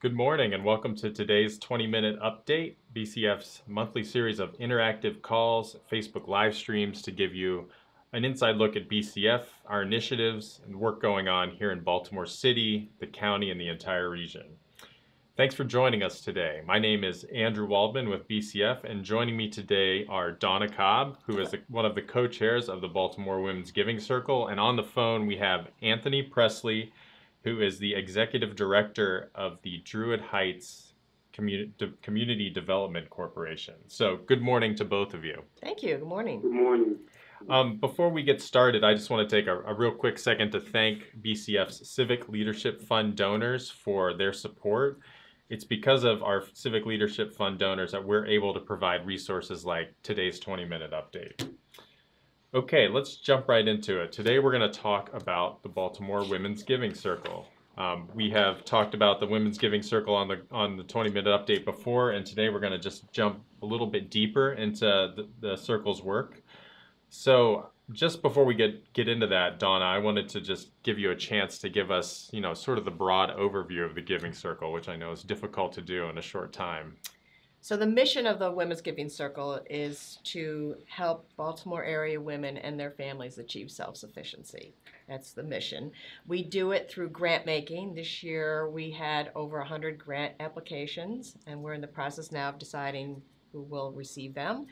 Good morning and welcome to today's 20 minute update, BCF's monthly series of interactive calls, Facebook live streams to give you an inside look at BCF, our initiatives, and work going on here in Baltimore City, the county, and the entire region. Thanks for joining us today. My name is Andrew Waldman with BCF, and joining me today are Donna Cobb, who is one of the co-chairs of the Baltimore Women's Giving Circle, and on the phone we have Anthony Presley, who is the executive director of the Druid Heights Community, De Community Development Corporation. So, good morning to both of you. Thank you. Good morning. Good morning. Um, before we get started, I just want to take a, a, real quick second to thank BCF's Civic Leadership Fund donors for their support. It's because of our Civic Leadership Fund donors that we're able to provide resources like today's 20 minute update. Okay, let's jump right into it. Today we're going to talk about the Baltimore Women's Giving Circle. Um, we have talked about the Women's Giving Circle on the on the 20 minute update before, and today we're going to just jump a little bit deeper into the, the circle's work. So just before we get get into that, Donna, I wanted to just give you a chance to give us, you know, sort of the broad overview of the Giving Circle, which I know is difficult to do in a short time. So the mission of the Women's Giving Circle is to help Baltimore area women and their families achieve self-sufficiency. That's the mission. We do it through grant making. This year we had over 100 grant applications and we're in the process now of deciding who will receive them.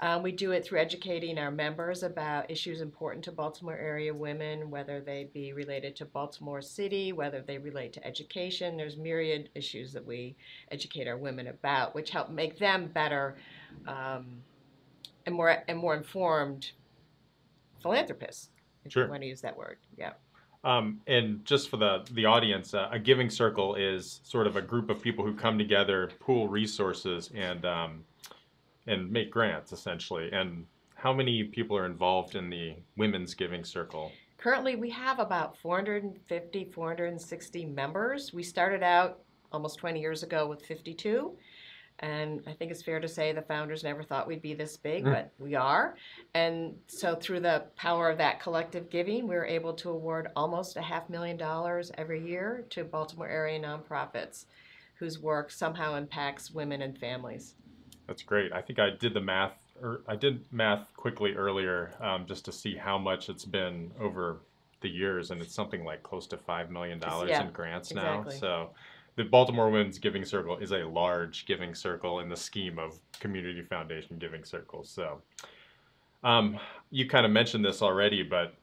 Um, we do it through educating our members about issues important to Baltimore area women, whether they be related to Baltimore City, whether they relate to education. There's myriad issues that we educate our women about, which help make them better um, and more and more informed philanthropists. If sure. you want to use that word, yeah. Um, and just for the the audience, uh, a giving circle is sort of a group of people who come together, pool resources, and um, and make grants essentially. And how many people are involved in the Women's Giving Circle? Currently, we have about 450, 460 members. We started out almost 20 years ago with 52. And I think it's fair to say the founders never thought we'd be this big, mm. but we are. And so, through the power of that collective giving, we were able to award almost a half million dollars every year to Baltimore area nonprofits whose work somehow impacts women and families. That's great. I think I did the math, or I did math quickly earlier um, just to see how much it's been over the years, and it's something like close to five million dollars yeah, in grants exactly. now. So the Baltimore Women's Giving Circle is a large giving circle in the scheme of community foundation giving circles. So um, you kind of mentioned this already, but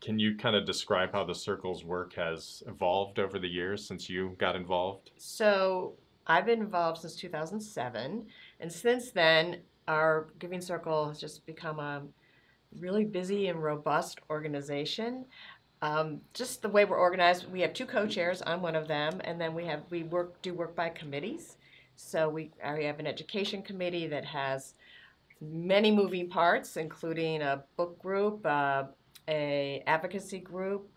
can you kind of describe how the circle's work has evolved over the years since you got involved? So I've been involved since 2007, and since then, our Giving Circle has just become a really busy and robust organization. Um, just the way we're organized, we have two co-chairs. I'm one of them, and then we have we work do work by committees. So we we have an education committee that has many moving parts, including a book group, uh, a advocacy group,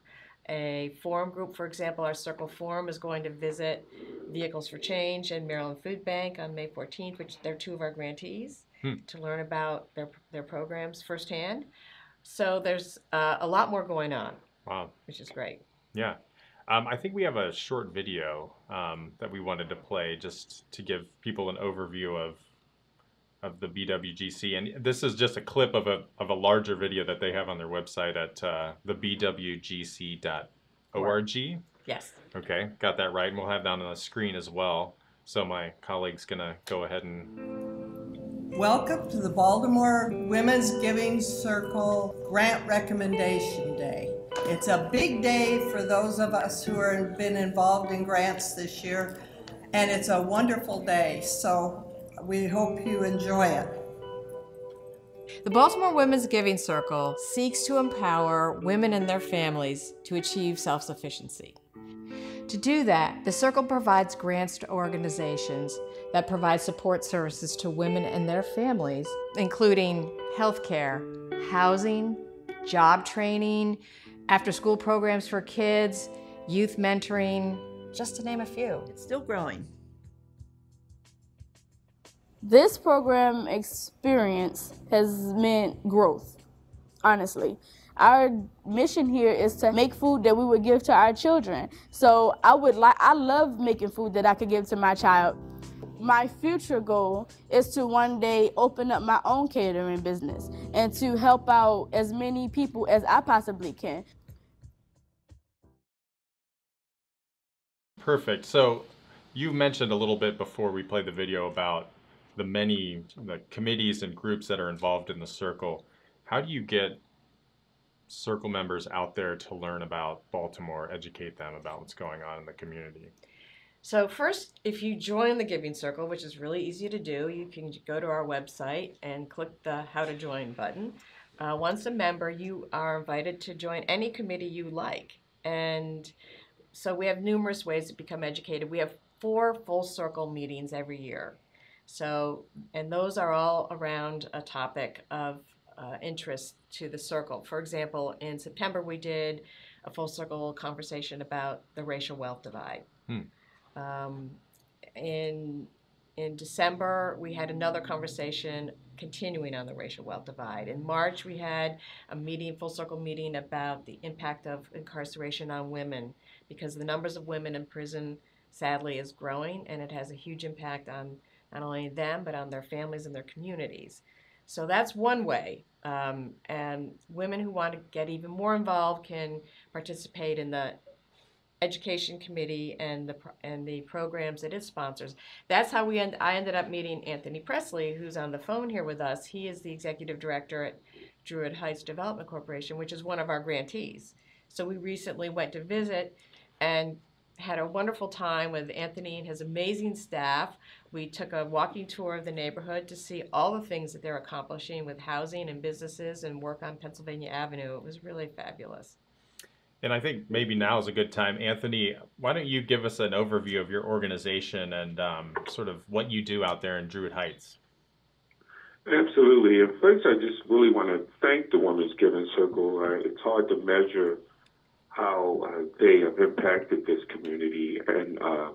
a forum group. For example, our Circle Forum is going to visit Vehicles for Change and Maryland Food Bank on May 14th, which they're two of our grantees, hmm. to learn about their, their programs firsthand. So there's uh, a lot more going on. Wow. Which is great. Yeah. Um, I think we have a short video um, that we wanted to play just to give people an overview of of the BWGC, and this is just a clip of a of a larger video that they have on their website at uh, thebwgc.org. Yes. Okay, got that right, and we'll have that on the screen as well. So my colleague's gonna go ahead and. Welcome to the Baltimore Women's Giving Circle Grant Recommendation Day. It's a big day for those of us who have been involved in grants this year, and it's a wonderful day. So we hope you enjoy it. The Baltimore Women's Giving Circle seeks to empower women and their families to achieve self sufficiency. To do that, the Circle provides grants to organizations that provide support services to women and their families, including healthcare, housing, job training, after school programs for kids, youth mentoring, just to name a few. It's still growing. This program experience has meant growth, honestly. our mission here is to make food that we would give to our children. So I would like, I love making food that I could give to my child. My future goal is to one day open up my own catering business and to help out as many people as I possibly can. Perfect. So you mentioned a little bit before we played the video about the many the committees and groups that are involved in the circle. How do you get circle members out there to learn about Baltimore, educate them about what's going on in the community? So first, if you join the Giving Circle, which is really easy to do, you can go to our website and click the How to Join button. Uh, once a member, you are invited to join any committee you like. And so we have numerous ways to become educated. We have four full circle meetings every year. So, and those are all around a topic of uh, interest to the circle. For example, in September we did a full circle conversation about the racial wealth divide. Hmm. Um, in in December, we had another conversation continuing on the racial wealth divide. In March, we had a meeting, full circle meeting about the impact of incarceration on women because the numbers of women in prison sadly is growing and it has a huge impact on not only them but on their families and their communities. So that's one way. Um, and women who want to get even more involved can participate in the education committee and the and the programs that it sponsors. That's how we end. I ended up meeting Anthony Presley, who's on the phone here with us. He is the executive director at Druid Heights Development Corporation, which is one of our grantees. So we recently went to visit and had a wonderful time with Anthony and his amazing staff. We took a walking tour of the neighborhood to see all the things that they're accomplishing with housing and businesses and work on Pennsylvania Avenue. It was really fabulous. And I think maybe now is a good time. Anthony, why don't you give us an overview of your organization and um, sort of what you do out there in Druid Heights? Absolutely. And first, I just really want to thank the Women's Giving Circle. Uh, it's hard to measure how uh, they have impacted this community and uh,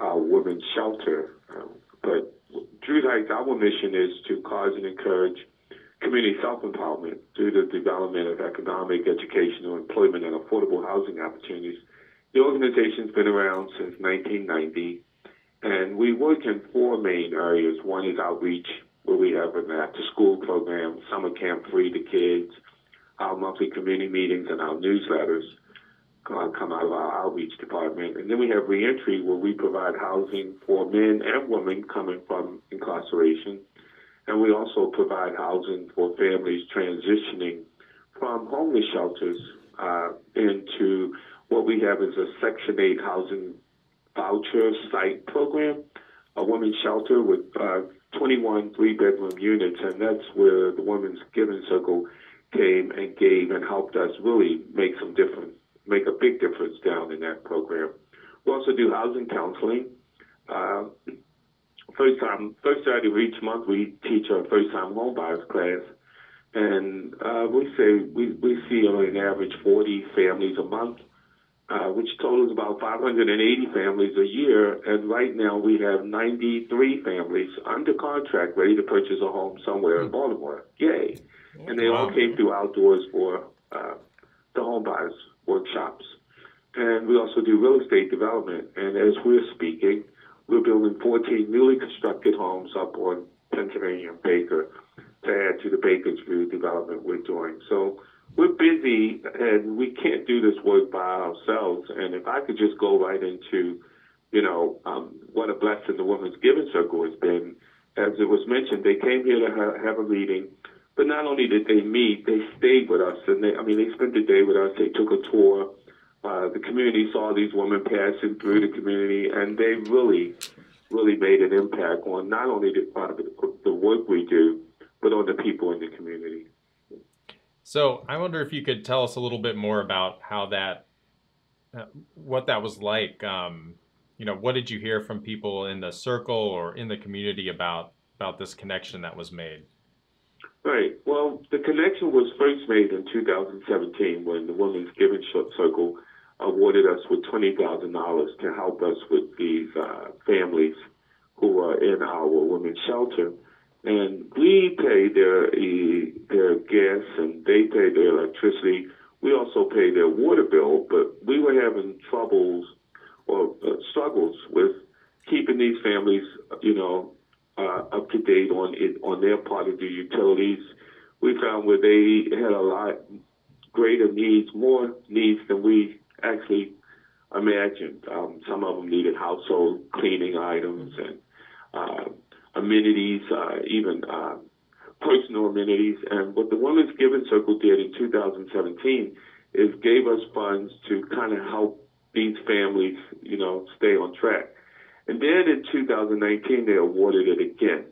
our women's shelter. Uh, but Druid Heights, our mission is to cause and encourage community self-empowerment through the development of economic, educational, employment, and affordable housing opportunities. The organization's been around since 1990, and we work in four main areas. One is outreach, where we have an after-school program, summer camp free to kids, our monthly community meetings, and our newsletters uh, come out of our outreach department. And then we have reentry, where we provide housing for men and women coming from incarceration. And we also provide housing for families transitioning from homeless shelters uh, into what we have is a Section 8 housing voucher site program, a women's shelter with uh, 21 three bedroom units. And that's where the Women's Giving Circle came and gave and helped us really make some difference make a big difference down in that program. We also do housing counseling. Uh, first time, first Saturday of each month, we teach our first time home buyers class. And uh, we say we, we see on an average 40 families a month, uh, which totals about 580 families a year. And right now we have 93 families under contract ready to purchase a home somewhere in hmm. Baltimore. Yay. And they all came through outdoors for uh, the home buyers workshops. And we also do real estate development. And as we're speaking, we're building 14 newly constructed homes up on Pennsylvania and Baker to add to the Baker's View development we're doing. So we're busy and we can't do this work by ourselves. And if I could just go right into, you know, um, what a blessing the Women's Giving Circle has been. As it was mentioned, they came here to ha- have a meeting but not only did they meet, they stayed with us, and they, I mean, they spent the day with us. They took a tour. Uh, the community saw these women passing through the community, and they really, really made an impact on not only the, uh, the work we do, but on the people in the community. So I wonder if you could tell us a little bit more about how that, uh, what that was like. Um, you know, what did you hear from people in the circle or in the community about about this connection that was made? Right. Well, the connection was first made in 2017 when the Women's Giving Circle awarded us with $20,000 to help us with these uh, families who are in our women's shelter. and we pay their their gas and they pay their electricity. We also pay their water bill, but we were having troubles or uh, struggles with keeping these families, you know, up to date on it on their part of the utilities. We found where they had a lot greater needs, more needs than we actually imagined. Um, some of them needed household cleaning items and uh, amenities, uh, even uh, personal amenities. And what the Women's Giving Circle did in 2017 is gave us funds to kind of help these families, you know, stay on track. And then in 2019, they awarded it again.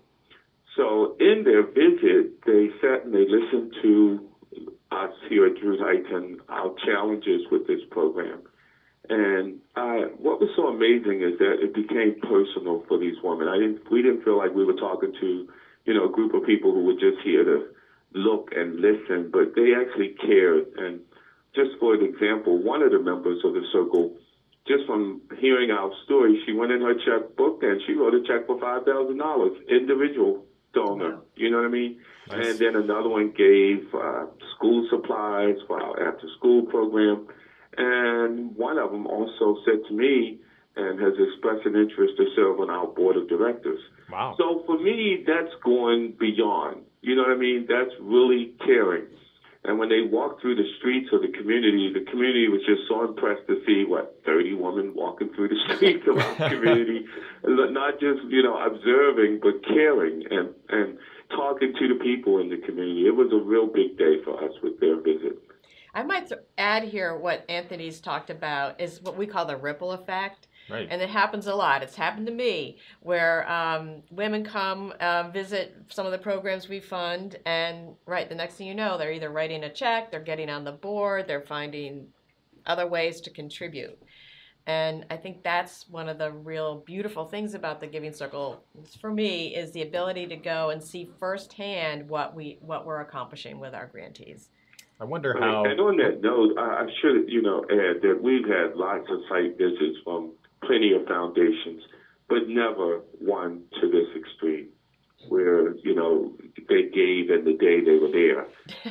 So in their visit, they sat and they listened to us here at Druid Heights our challenges with this program. And uh, what was so amazing is that it became personal for these women. I didn't, we didn't feel like we were talking to, you know, a group of people who were just here to look and listen, but they actually cared. And just for an example, one of the members of the circle just from hearing our story, she went in her checkbook and she wrote a check for five thousand dollars, individual donor. You know what I mean? Nice. And then another one gave uh, school supplies for our after-school program, and one of them also said to me and has expressed an interest to serve on our board of directors. Wow! So for me, that's going beyond. You know what I mean? That's really caring. And when they walked through the streets of the community, the community was just so impressed to see what 30 women walking through the streets of our community, not just, you know, observing, but caring and, and talking to the people in the community. It was a real big day for us with their visit. I might add here what Anthony's talked about is what we call the ripple effect. Right. And it happens a lot. It's happened to me where um, women come uh, visit some of the programs we fund, and right, the next thing you know, they're either writing a check, they're getting on the board, they're finding other ways to contribute. And I think that's one of the real beautiful things about the Giving Circle for me is the ability to go and see firsthand what we what we're accomplishing with our grantees. I wonder how. And on that note, I should you know add that we've had lots of site visits from plenty of foundations, but never one to this extreme where, you know, they gave in the day they were there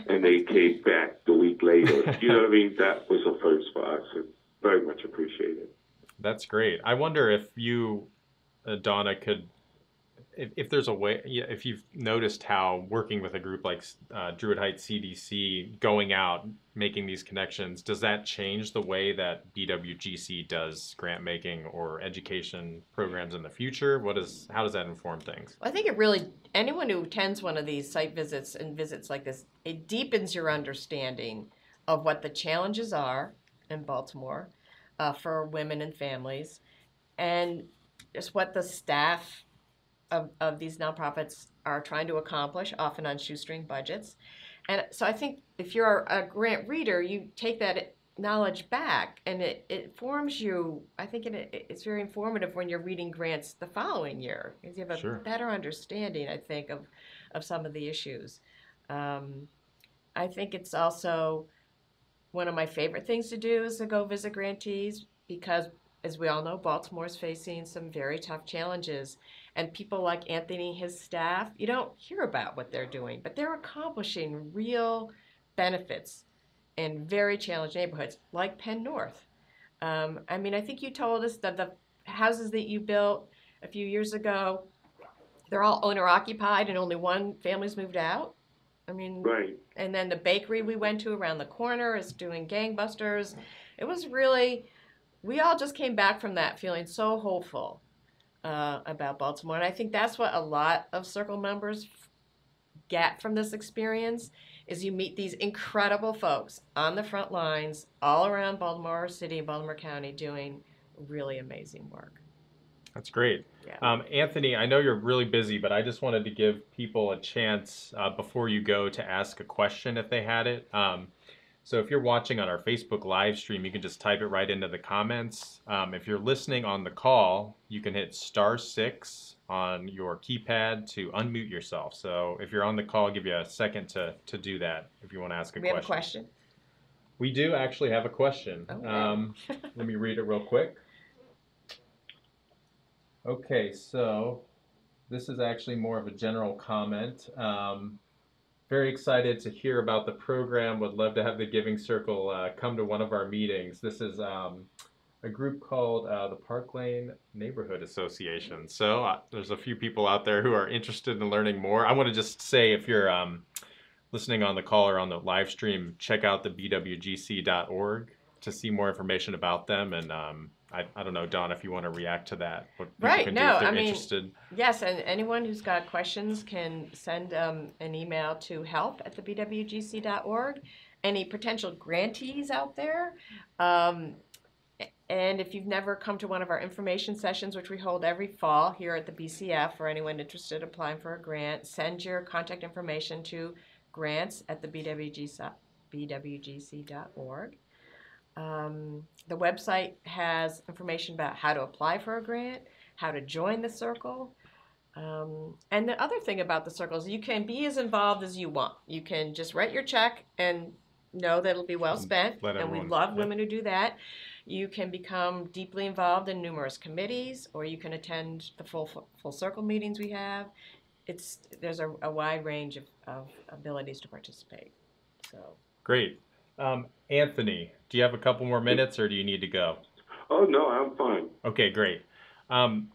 and they came back the week later. You know what I mean? That was a first for us and very much appreciated. That's great. I wonder if you, uh, Donna, could if, if there's a way, if you've noticed how working with a group like uh, Druid Heights CDC, going out, making these connections, does that change the way that BWGC does grant making or education programs in the future? What is, how does that inform things? I think it really, anyone who attends one of these site visits and visits like this, it deepens your understanding of what the challenges are in Baltimore uh, for women and families and just what the staff of, of these nonprofits are trying to accomplish, often on shoestring budgets. And so I think if you're a grant reader, you take that knowledge back and it, it forms you. I think it, it's very informative when you're reading grants the following year because you have a sure. better understanding, I think, of, of some of the issues. Um, I think it's also one of my favorite things to do is to go visit grantees because, as we all know, Baltimore is facing some very tough challenges and people like Anthony, his staff, you don't hear about what they're doing, but they're accomplishing real benefits in very challenged neighborhoods like Penn North. Um, I mean, I think you told us that the houses that you built a few years ago, they're all owner occupied and only one family's moved out. I mean, right. And then the bakery we went to around the corner is doing gangbusters. It was really, we all just came back from that feeling so hopeful uh, about Baltimore. And I think that's what a lot of Circle members get from this experience is you meet these incredible folks on the front lines all around Baltimore City, Baltimore County doing really amazing work. That's great. Yeah. Um, Anthony, I know you're really busy, but I just wanted to give people a chance uh, before you go to ask a question if they had it. Um, so if you're watching on our Facebook live stream, you can just type it right into the comments. Um, if you're listening on the call, you can hit star six on your keypad to unmute yourself. So if you're on the call, I'll give you a second to, to do that if you want to ask a we question. We have a question? We do actually have a question. Okay. Um, let me read it real quick. Okay, so this is actually more of a general comment. Um, very excited to hear about the program. Would love to have the Giving Circle uh, come to one of our meetings. This is um, a group called uh, the Park Lane Neighborhood Association. So uh, there's a few people out there who are interested in learning more. I want to just say if you're um, listening on the call or on the live stream, check out the bwgc.org to see more information about them and um, I, I don't know, Don, if you want to react to that. Right, no, I mean- interested. Yes, and anyone who's got questions can send um, an email to help at the bwgc.org. Any potential grantees out there? Um, and if you've never come to one of our information sessions, which we hold every fall here at the BCF, for anyone interested in applying for a grant, send your contact information to grants at the bwgc, bwgc.org. Um, the website has information about how to apply for a grant, how to join the circle. Um, and the other thing about the circle is you can be as involved as you want. You can just write your check and know that it'll be well spent. Let and we love yep. women who do that. You can become deeply involved in numerous committees, or you can attend the full full circle meetings we have. It's there's a, a wide range of, of abilities to participate. So. Great. Um, Anthony, do you have a couple more minutes or do you need to go? Oh no, I'm fine. Okay, great. Um,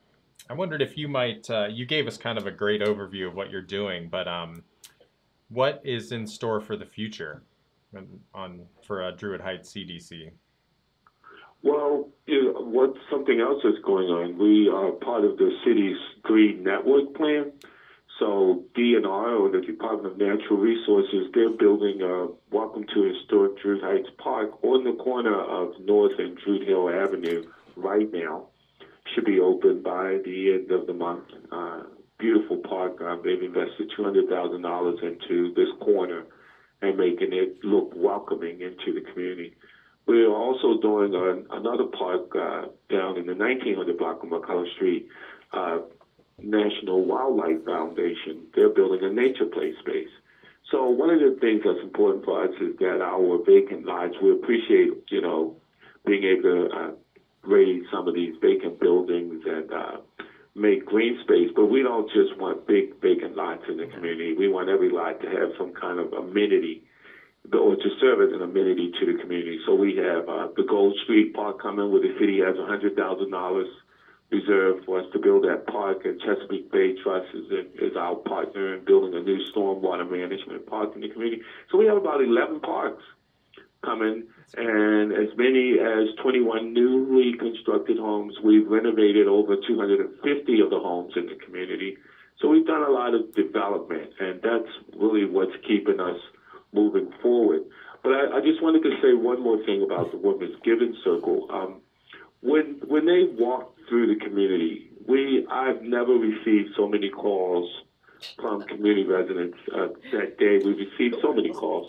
I wondered if you might, uh, you gave us kind of a great overview of what you're doing, but um, what is in store for the future on, on for uh, Druid Heights CDC? Well, you know, what something else is going on. We are part of the city's green network plan. So DNR or the Department of Natural Resources, they're building a Welcome to Historic Druid Heights Park on the corner of North and Druid Hill Avenue right now. Should be open by the end of the month. Uh, beautiful park. Uh, they've invested two hundred thousand dollars into this corner and making it look welcoming into the community. We're also doing an, another park uh, down in the 1900 block of McCulloh Street. Uh, National Wildlife Foundation. They're building a nature play space. So one of the things that's important for us is that our vacant lots, we appreciate, you know, being able to uh, raze some of these vacant buildings and uh, make green space, but we don't just want big vacant lots in the community. We want every lot to have some kind of amenity or to serve as an amenity to the community. So we have uh, the Gold Street Park coming where the city has $100,000 reserved for us to build that park, and Chesapeake Bay Trust is, is our partner in building a new stormwater management park in the community. So we have about 11 parks coming, and as many as 21 newly constructed homes. We've renovated over 250 of the homes in the community. So we've done a lot of development, and that's really what's keeping us moving forward. But I, I just wanted to say one more thing about the Women's Giving Circle. Um, when when they walk through the community, we I've never received so many calls from community residents uh, that day. We received so many calls,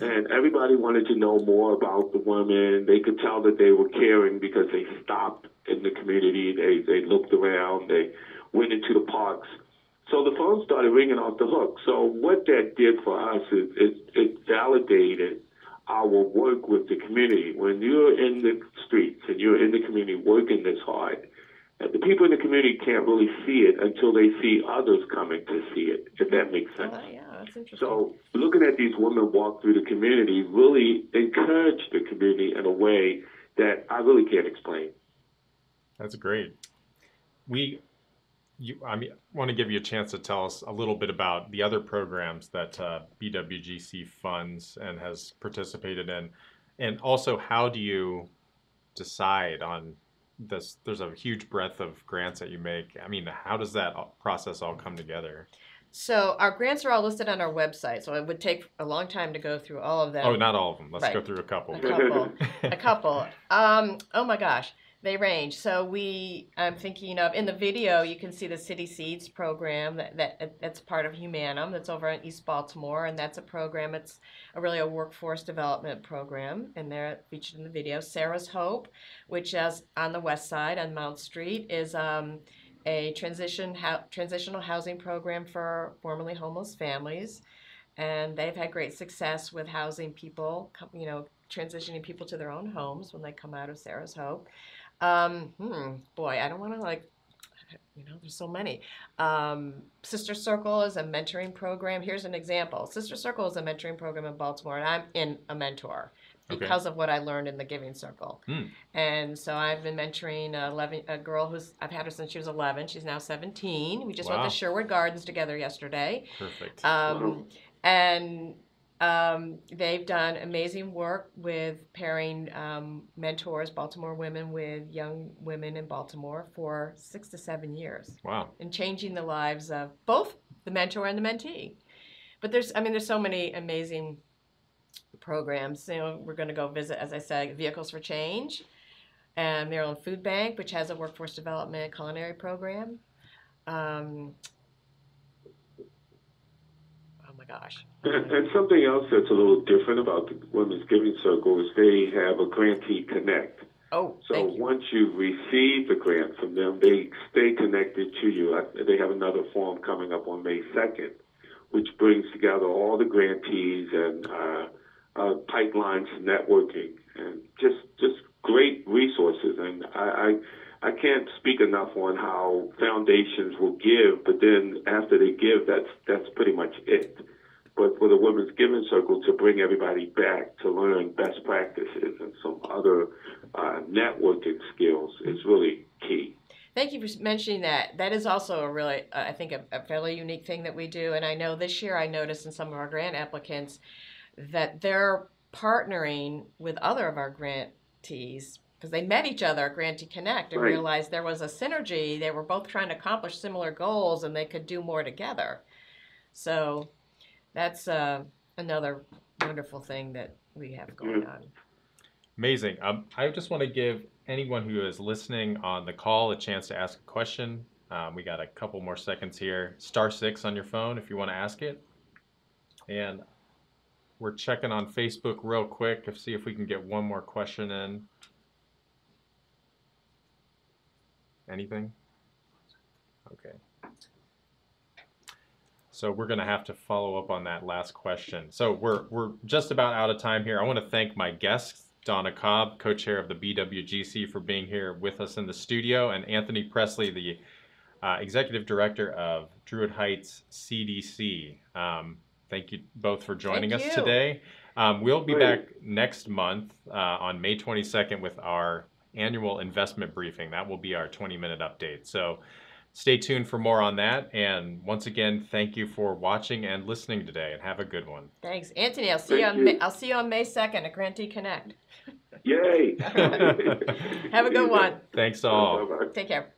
and everybody wanted to know more about the women. They could tell that they were caring because they stopped in the community. They they looked around. They went into the parks. So the phone started ringing off the hook. So what that did for us is it, it validated our work with the community. When you're in the streets and you're in the community working this hard, uh, the people in the community can't really see it until they see others coming to see it, if that makes sense. Oh, yeah, that's interesting. So looking at these women walk through the community really encouraged the community in a way that I really can't explain. That's great. We, you, I mean, want to give you a chance to tell us a little bit about the other programs that uh, BWGC funds and has participated in, and also how do you decide on this? There's a huge breadth of grants that you make. I mean, how does that process all come together? So our grants are all listed on our website, so it would take a long time to go through all of them. Oh, not all of them. Let's Right. go through a couple. A couple. a couple. Um, oh my gosh, they range. So we, I'm thinking of in the video, you can see the City Seeds program that, that that's part of Humanim. That's over in East Baltimore, and that's a program. It's a really a workforce development program, and they're featured in the video. Sarah's Hope, which is on the west side on Mount Street, is um, a transition ho- transitional housing program for formerly homeless families, and they've had great success with housing people. You know, transitioning people to their own homes when they come out of Sarah's Hope. Um, hmm, boy, I don't want to like you know, there's so many. Um, Sister Circle is a mentoring program. Here's an example. Sister Circle is a mentoring program in Baltimore, and I'm in a mentor Okay. because of what I learned in the Giving Circle. Hmm. And so I've been mentoring a, 11, a girl who's I've had her since she was 11. She's now 17. We just went to Sherwood Gardens together yesterday. Perfect. Um, Wow. And um, they've done amazing work with pairing um, mentors, Baltimore women, with young women in Baltimore for six to seven years wow. and changing the lives of both the mentor and the mentee. But there's, I mean, there's so many amazing programs. You know, we're going to go visit, as I said, Vehicles for Change and Maryland Food Bank, which has a workforce development culinary program. Um, gosh. And, and something else that's a little different about the Women's Giving Circle is they have a grantee connect. Oh, So thank you. once you receive the grant from them, they stay connected to you. I- They have another forum coming up on May 2nd, which brings together all the grantees and uh, uh, pipelines to networking and just just great resources. And I, I I can't speak enough on how foundations will give, but then after they give, that's that's pretty much it. But for the Women's Giving Circle to bring everybody back to learn best practices and some other uh, networking skills is really key. Thank you for mentioning that. That is also a really, uh, I think, a, a fairly unique thing that we do. And I know this year I noticed in some of our grant applicants that they're partnering with other of our grantees because they met each other at Grantee Connect and Right. realized there was a synergy. They were both trying to accomplish similar goals and they could do more together. So that's uh, another wonderful thing that we have going on. Amazing. Um, I just want to give anyone who is listening on the call a chance to ask a question. Um, we got a couple more seconds here. Star six on your phone if you want to ask it. And we're checking on Facebook real quick to see if we can get one more question in. Anything? Okay. So we're going to have to follow up on that last question. So we're we're just about out of time here. I want to thank my guests, Donna Cobb, co-chair of the BWGC, for being here with us in the studio, and Anthony Presley, the uh, executive director of Druid Heights CDC. Um, thank you both for joining Thank us you. today. Um, we'll be Great. back next month uh, on May 22nd with our annual investment briefing. That will be our 20-minute update. So stay tuned for more on that. And once again, thank you for watching and listening today, and have a good one. Thanks, Anthony. I'll see you on you. May, I'll see you on May second at Grantee Connect. Yay! Have a good one. Thanks all. Bye-bye. Take care.